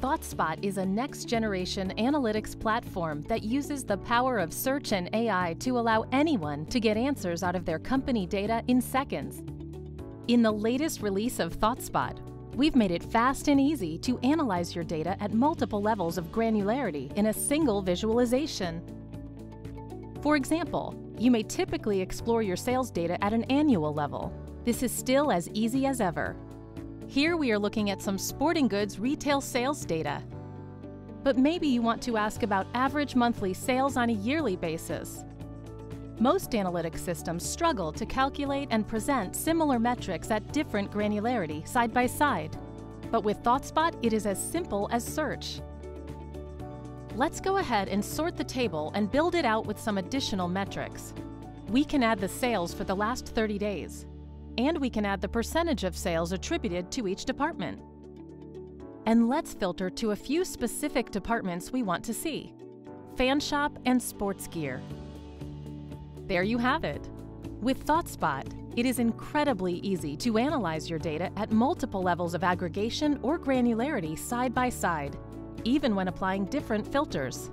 ThoughtSpot is a next generation analytics platform that uses the power of search and AI to allow anyone to get answers out of their company data in seconds. In the latest release of ThoughtSpot, we've made it fast and easy to analyze your data at multiple levels of granularity in a single visualization. For example, you may typically explore your sales data at an annual level. This is still as easy as ever. Here we are looking at some sporting goods retail sales data. But maybe you want to ask about average monthly sales on a yearly basis. Most analytic systems struggle to calculate and present similar metrics at different granularity side by side. But with ThoughtSpot, it is as simple as search. Let's go ahead and sort the table and build it out with some additional metrics. We can add the sales for the last 30 days, and we can add the percentage of sales attributed to each department. And let's filter to a few specific departments we want to see. Fan shop and sports gear. There you have it. With ThoughtSpot, it is incredibly easy to analyze your data at multiple levels of aggregation or granularity side by side, even when applying different filters.